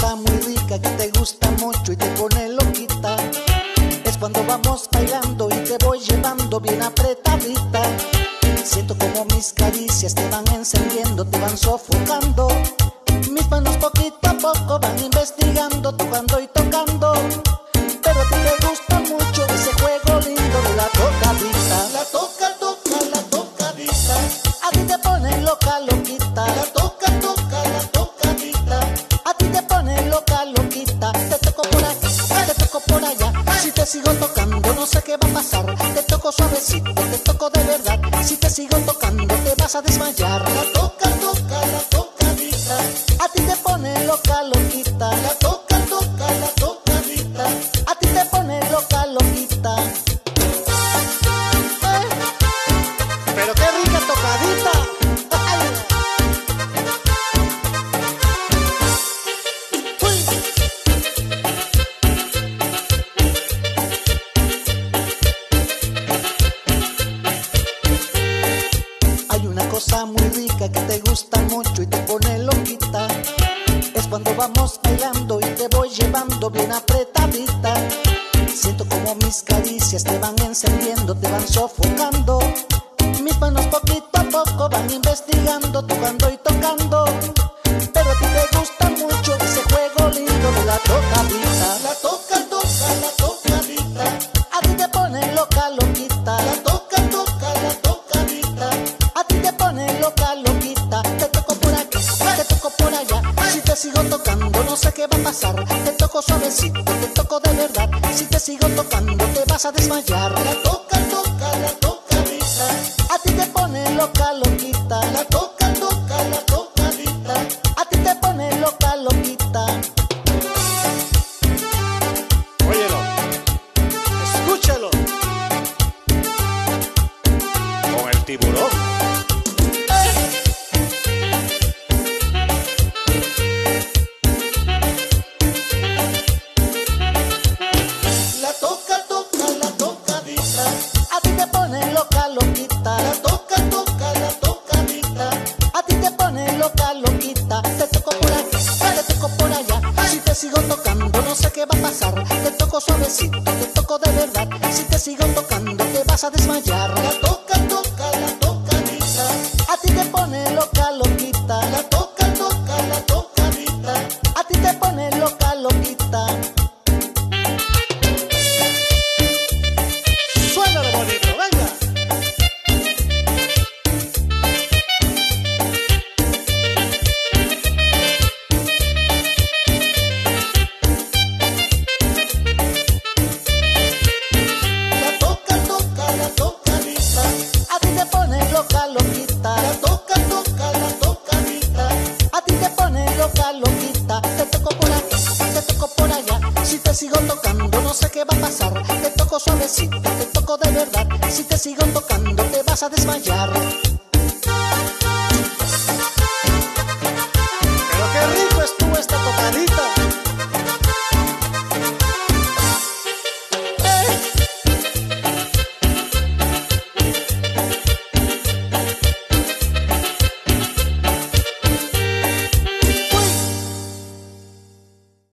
cosa muy rica que te gusta mucho y te pone loquita. Es cuando vamos bailando y te voy llevando bien apretadita. Siento como mis caricias te van encendiendo, te van sofocando. Mis manos poquito a poco van investigando, tocando y sigo tocando, no sé qué va a pasar. Te toco suavecito, te toco de verdad. Si te sigo tocando, te vas a desmayar. La vamos bailando y te voy llevando bien apretadita. Siento como mis caricias te van encendiendo, te van sofocando. Mis manos poquito a poco van investigando, tocando y tocando. Pero a ti te gusta mucho ese juego lindo de la tocadita. La toca, toca, la tocadita. A ti te pone loca, sigo tocando, no sé qué va a pasar. Te toco suavecito, te toco de verdad. Si te sigo tocando, te vas a desmayar. La toca, toca, la tocadita. A ti te pone loca, loquita. La toca, toca, la tocadita. A ti te pone loca, loquita. Óyelo, escúchalo. Con el tiburón. A sigo tocando te vas a desmayar.